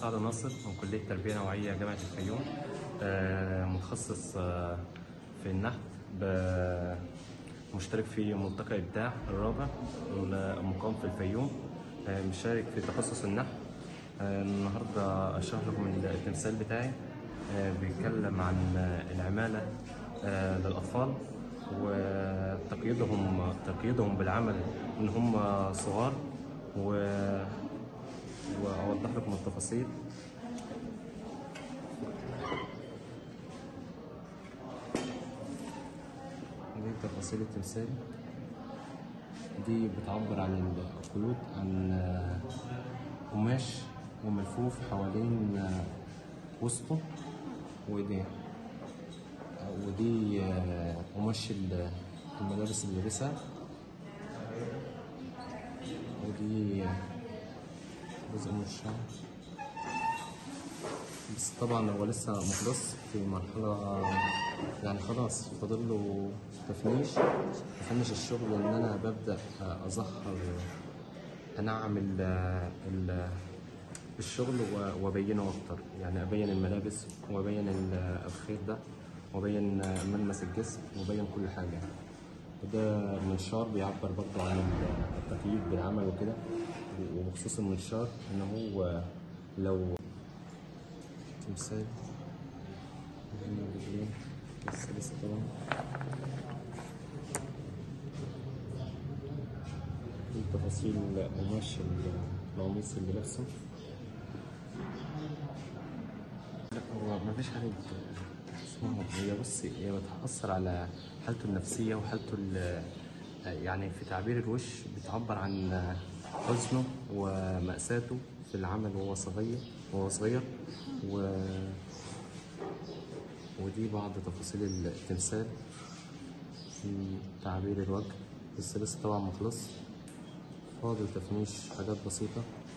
سعد ناصر من كلية تربية نوعية جامعة الفيوم آه، متخصص آه، في النحت مشترك في ملتقى إبداع الرابع المقام في الفيوم آه، مشارك في تخصص النحت. النهاردة أشرح لكم التمثال بتاعي بيتكلم عن العمالة للأطفال وتقييدهم تقييدهم بالعمل من هم صغار و التفاصيل. دي تفاصيل التمثال. دي بتعبر عن الخيوط عن قماش وملفوف حوالين وسطه وإيديه. ودي قماش ال- الملابس اللي لابسها. ودي جزء من الشعر. بس طبعا هو لسه مخلص في مرحلة يعني خلاص فاضل له تفنيش. افنش الشغل إن أنا ببدأ اظهر انعم ال ال الشغل وابينه أكتر. يعني أبين الملابس وأبين ال- الخيط ده وأبين ملمس الجسم وأبين كل حاجة. وده منشار بيعبر برضه عن التقييد بالعمل وكده وبخصوص المنشار إن هو لو تمثال ورجلين لسه طبعا دي تفاصيل قماش القميص اللي لابسه لا هو مفيش حاجة اسمها هي بص هي بتأثر على حالته النفسية وحالته ال- يعني في تعبير الوش بتعبر عن حزنه ومأساته في العمل وهو صغير وهو صغير. و ودي بعض تفاصيل التمثال في تعبير الوجه. بس لسه طبعا مخلص فاضل تفنيش حاجات بسيطة. بس.